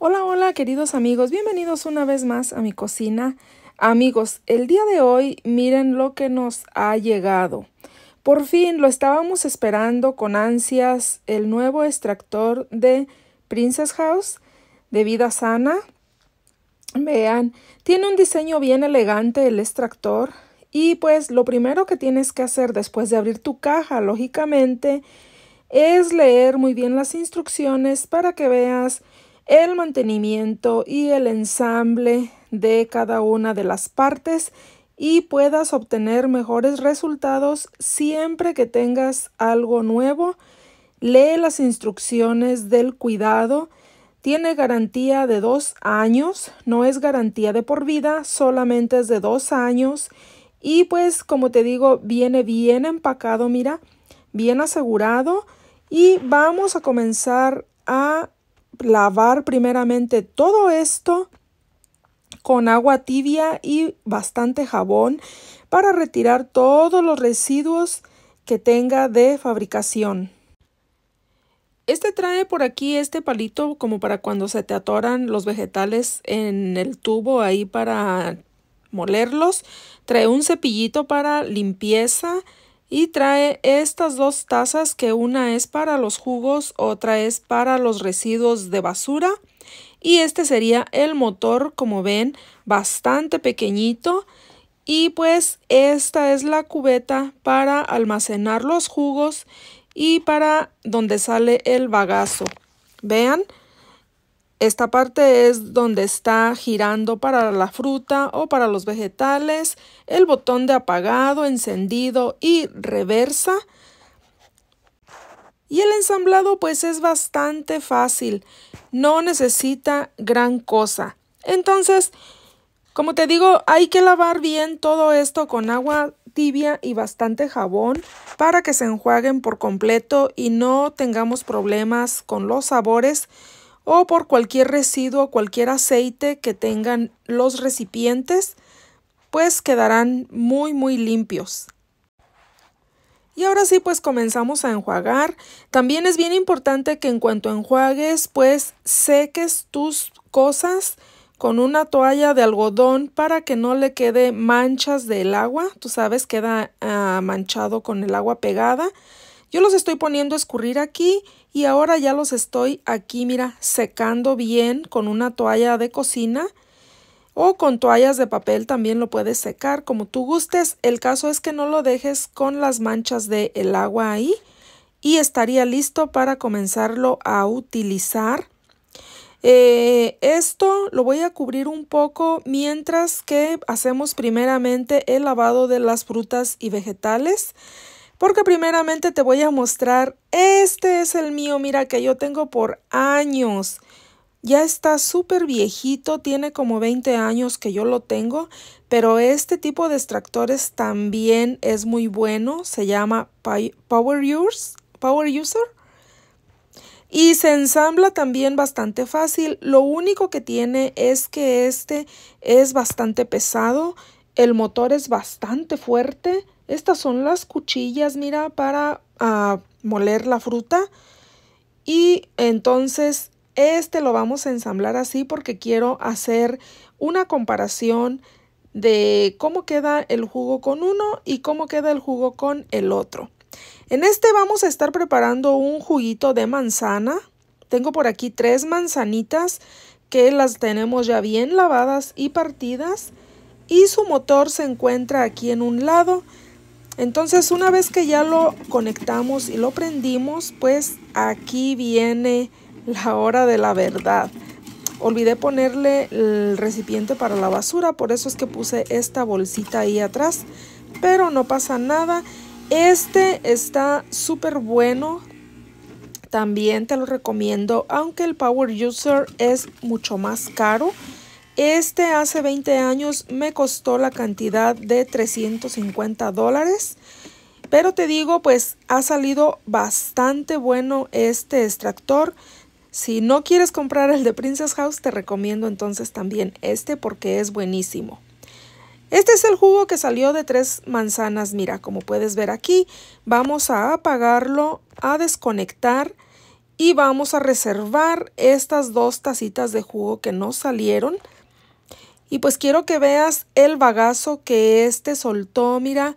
Hola, hola queridos amigos, bienvenidos una vez más a mi cocina. Amigos, el día de hoy miren lo que nos ha llegado. Por fin lo estábamos esperando con ansias el nuevo extractor de Princess House de vida sana. Vean, tiene un diseño bien elegante el extractor y pues lo primero que tienes que hacer después de abrir tu caja, lógicamente, es leer muy bien las instrucciones para que veas el mantenimiento y el ensamble de cada una de las partes y puedas obtener mejores resultados siempre que tengas algo nuevo. Lee las instrucciones del cuidado. Tiene garantía de dos años, no es garantía de por vida, solamente es de dos años. Y pues como te digo, viene bien empacado, mira, bien asegurado. Y vamos a comenzar a lavar primeramente todo esto con agua tibia y bastante jabón para retirar todos los residuos que tenga de fabricación. Este trae por aquí este palito como para cuando se te atoran los vegetales en el tubo ahí para molerlos. Trae un cepillito para limpieza y trae estas dos tazas que una es para los jugos, otra es para los residuos de basura y este sería el motor como ven bastante pequeñito y pues esta es la cubeta para almacenar los jugos y para donde sale el bagazo. Vean, esta parte es donde está girando para la fruta o para los vegetales, el botón de apagado, encendido y reversa. Y el ensamblado pues es bastante fácil, no necesita gran cosa. Entonces, como te digo, hay que lavar bien todo esto con agua tibia y bastante jabón para que se enjuaguen por completo y no tengamos problemas con los sabores o por cualquier residuo, cualquier aceite que tengan los recipientes, pues quedarán muy muy limpios. Y ahora sí, pues comenzamos a enjuagar. También es bien importante que en cuanto enjuagues, pues seques tus cosas con una toalla de algodón para que no le quede manchas del agua. Tú sabes, queda ah, manchado con el agua pegada. Yo los estoy poniendo a escurrir aquí y ahora ya los estoy aquí, mira, secando bien con una toalla de cocina o con toallas de papel también lo puedes secar como tú gustes. El caso es que no lo dejes con las manchas del el agua ahí y estaría listo para comenzarlo a utilizar. Eh, esto lo voy a cubrir un poco mientras que hacemos primeramente el lavado de las frutas y vegetales porque primeramente te voy a mostrar, este es el mío, mira que yo tengo por años. Ya está súper viejito, tiene como 20 años que yo lo tengo, pero este tipo de extractores también es muy bueno, se llama Power, Use, Power User. Y se ensambla también bastante fácil. Lo único que tiene es que este es bastante pesado. El motor es bastante fuerte. Estas son las cuchillas, mira, para ah, moler la fruta. Y entonces este lo vamos a ensamblar así porque quiero hacer una comparación de cómo queda el jugo con uno y cómo queda el jugo con el otro. En este vamos a estar preparando un juguito de manzana. Tengo por aquí tres manzanitas que las tenemos ya bien lavadas y partidas y su motor se encuentra aquí en un lado entonces una vez que ya lo conectamos y lo prendimos, pues aquí viene la hora de la verdad. Olvidé ponerle el recipiente para la basura, por eso es que puse esta bolsita ahí atrás, pero no pasa nada. Este está súper bueno, también te lo recomiendo, aunque el Power User es mucho más caro. Este hace 20 años me costó la cantidad de 350 dólares. Pero te digo, pues ha salido bastante bueno este extractor. Si no quieres comprar el de Princess House, te recomiendo entonces también este porque es buenísimo. Este es el jugo que salió de tres manzanas. Mira, como puedes ver aquí, vamos a apagarlo, a desconectar Y vamos a reservar estas dos tacitas de jugo que no salieron. Y pues quiero que veas el bagazo que este soltó, mira.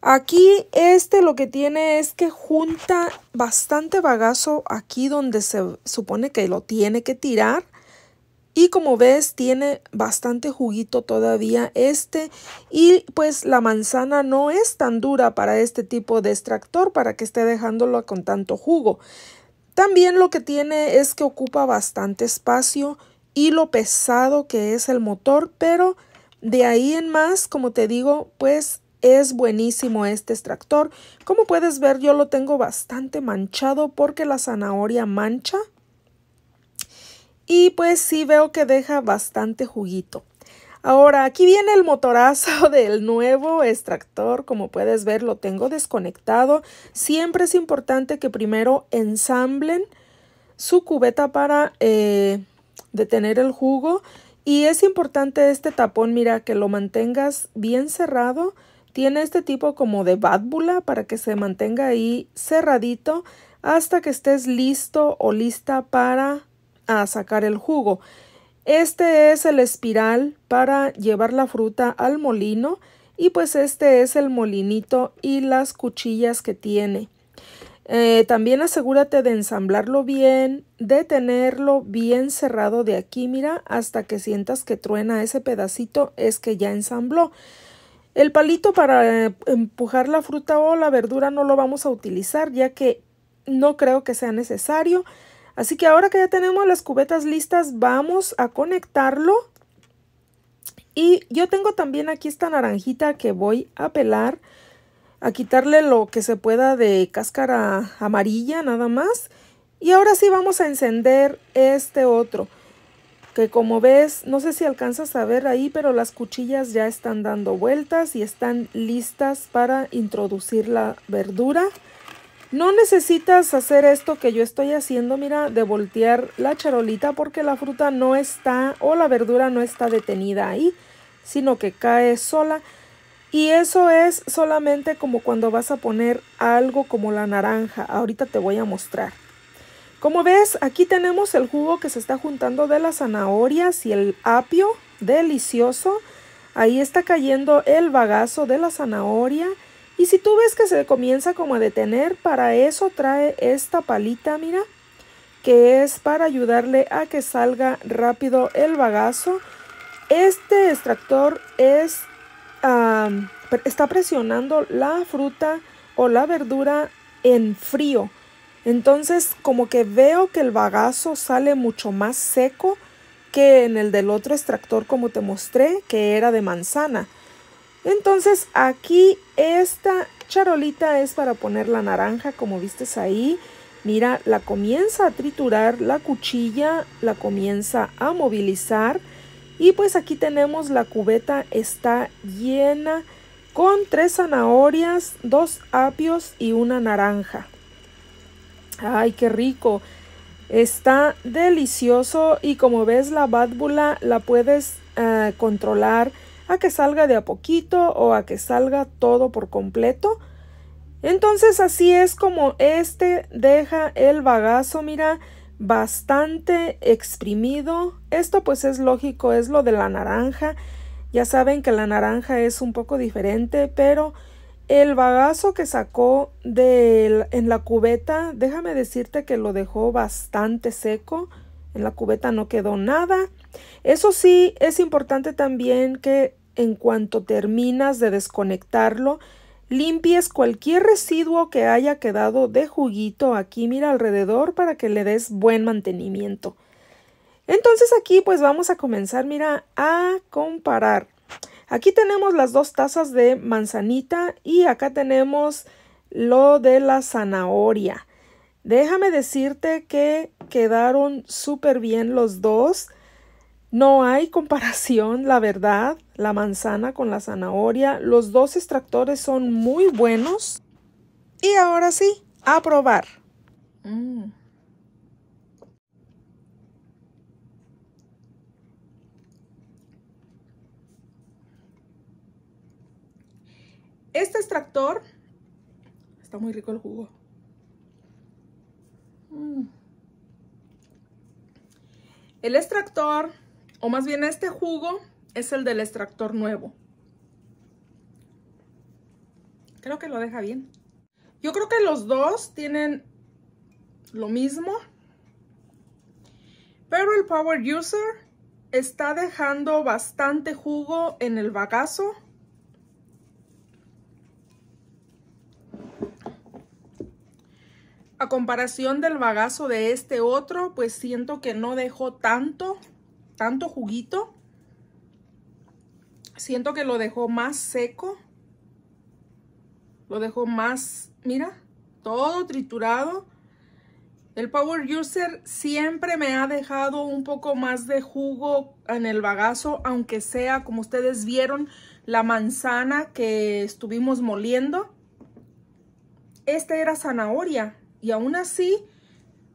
Aquí este lo que tiene es que junta bastante bagazo aquí donde se supone que lo tiene que tirar. Y como ves tiene bastante juguito todavía este y pues la manzana no es tan dura para este tipo de extractor para que esté dejándolo con tanto jugo. También lo que tiene es que ocupa bastante espacio y lo pesado que es el motor, pero de ahí en más, como te digo, pues es buenísimo este extractor. Como puedes ver, yo lo tengo bastante manchado porque la zanahoria mancha. Y pues sí veo que deja bastante juguito. Ahora, aquí viene el motorazo del nuevo extractor. Como puedes ver, lo tengo desconectado. Siempre es importante que primero ensamblen su cubeta para eh, detener el jugo. Y es importante este tapón, mira, que lo mantengas bien cerrado. Tiene este tipo como de válvula para que se mantenga ahí cerradito hasta que estés listo o lista para a sacar el jugo. Este es el espiral para llevar la fruta al molino y pues este es el molinito y las cuchillas que tiene. Eh, también asegúrate de ensamblarlo bien, de tenerlo bien cerrado de aquí, mira, hasta que sientas que truena ese pedacito, es que ya ensambló. El palito para eh, empujar la fruta o la verdura no lo vamos a utilizar ya que no creo que sea necesario. Así que ahora que ya tenemos las cubetas listas, vamos a conectarlo. Y yo tengo también aquí esta naranjita que voy a pelar, a quitarle lo que se pueda de cáscara amarilla nada más. Y ahora sí vamos a encender este otro, que como ves, no sé si alcanzas a ver ahí, pero las cuchillas ya están dando vueltas y están listas para introducir la verdura. No necesitas hacer esto que yo estoy haciendo, mira, de voltear la charolita porque la fruta no está o la verdura no está detenida ahí, sino que cae sola. Y eso es solamente como cuando vas a poner algo como la naranja. Ahorita te voy a mostrar. Como ves, aquí tenemos el jugo que se está juntando de las zanahorias y el apio. Delicioso. Ahí está cayendo el bagazo de la zanahoria y si tú ves que se comienza como a detener, para eso trae esta palita, mira, que es para ayudarle a que salga rápido el bagazo. Este extractor es, está presionando la fruta o la verdura en frío. Entonces como que veo que el bagazo sale mucho más seco que en el del otro extractor como te mostré, que era de manzana. Entonces aquí esta charolita es para poner la naranja como vistes ahí. Mira, la comienza a triturar, la cuchilla la comienza a movilizar. Y pues aquí tenemos la cubeta está llena con tres zanahorias, dos apios y una naranja. ¡Ay, qué rico! Está delicioso y como ves la válvula la puedes eh, controlar a que salga de a poquito o a que salga todo por completo. Entonces así es como este deja el bagazo, mira, bastante exprimido. Esto pues es lógico, es lo de la naranja. Ya saben que la naranja es un poco diferente, pero el bagazo que sacó de en la cubeta, déjame decirte que lo dejó bastante seco. En la cubeta no quedó nada. Eso sí, es importante también que en cuanto terminas de desconectarlo, limpies cualquier residuo que haya quedado de juguito aquí, mira alrededor para que le des buen mantenimiento. Entonces aquí pues vamos a comenzar, mira, a comparar. Aquí tenemos las dos tazas de manzanita y acá tenemos lo de la zanahoria. Déjame decirte que quedaron súper bien los dos. No hay comparación, la verdad, la manzana con la zanahoria. Los dos extractores son muy buenos. Y ahora sí, a probar. Mm. Este extractor está muy rico el jugo. Mm. El extractor, o más bien este jugo, es el del extractor nuevo. Creo que lo deja bien. Yo creo que los dos tienen lo mismo. Pero el Power User está dejando bastante jugo en el bagazo. A comparación del bagazo de este otro, pues siento que no dejó tanto, tanto juguito. Siento que lo dejó más seco. Lo dejó más, mira, todo triturado. El Power User siempre me ha dejado un poco más de jugo en el bagazo, aunque sea, como ustedes vieron, la manzana que estuvimos moliendo. Este era zanahoria y aún así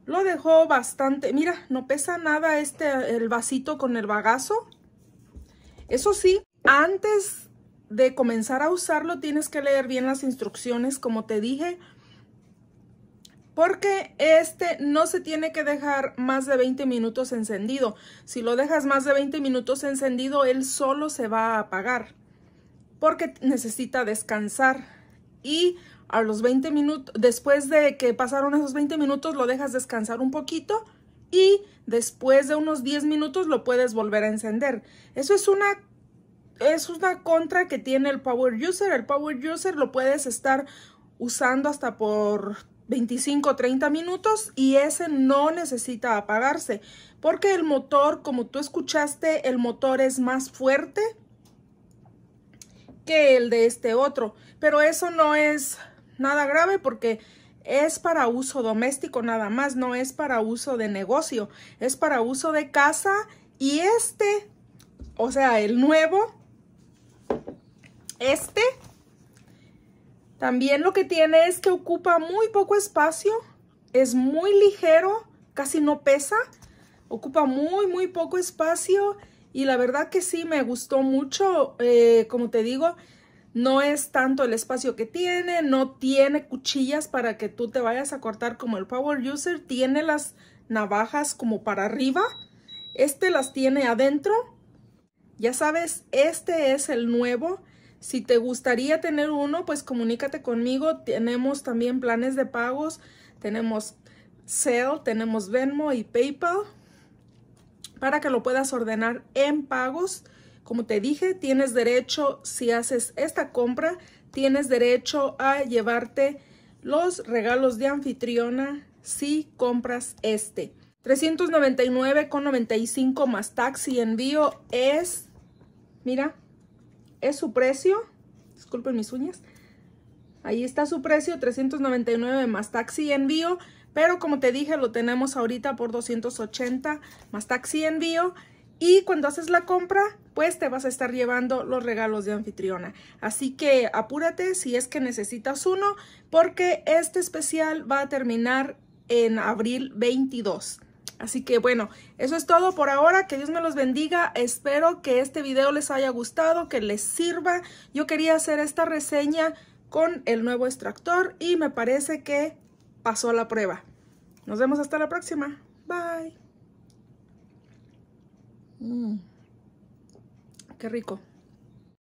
lo dejó bastante. Mira, no pesa nada este, el vasito con el bagazo. Eso sí, antes de comenzar a usarlo tienes que leer bien las instrucciones, como te dije, porque este no se tiene que dejar más de 20 minutos encendido. Si lo dejas más de 20 minutos encendido, él solo se va a apagar porque necesita descansar y a los 20 minutos, después de que pasaron esos 20 minutos, lo dejas descansar un poquito y después de unos 10 minutos lo puedes volver a encender. Eso es una, es una contra que tiene el Power User. El Power User lo puedes estar usando hasta por 25 o 30 minutos y ese no necesita apagarse porque el motor, como tú escuchaste, el motor es más fuerte que el de este otro. Pero eso no es nada grave porque es para uso doméstico nada más, no es para uso de negocio, es para uso de casa y este, o sea, el nuevo, este, también lo que tiene es que ocupa muy poco espacio, es muy ligero, casi no pesa, ocupa muy, muy poco espacio y la verdad que sí me gustó mucho, eh, como te digo, no es tanto el espacio que tiene, no tiene cuchillas para que tú te vayas a cortar como el Power User, tiene las navajas como para arriba, este las tiene adentro. Ya sabes, este es el nuevo. Si te gustaría tener uno, pues comunícate conmigo. Tenemos también planes de pagos. Tenemos Zelle, tenemos Venmo y PayPal para que lo puedas ordenar en pagos. Como te dije, tienes derecho, si haces esta compra, tienes derecho a llevarte los regalos de anfitriona si compras este. 399,95 más taxi envío es, mira, es su precio. Disculpen mis uñas. Ahí está su precio, 399 más taxi envío. Pero como te dije, lo tenemos ahorita por 280 más taxi envío. Y cuando haces la compra, pues te vas a estar llevando los regalos de anfitriona. Así que apúrate si es que necesitas uno, porque este especial va a terminar en abril 22. Así que bueno, eso es todo por ahora. Que Dios me los bendiga. Espero que este video les haya gustado, que les sirva. Yo quería hacer esta reseña con el nuevo extractor y me parece que pasó la prueba. Nos vemos hasta la próxima. Bye. Mm. Qué rico.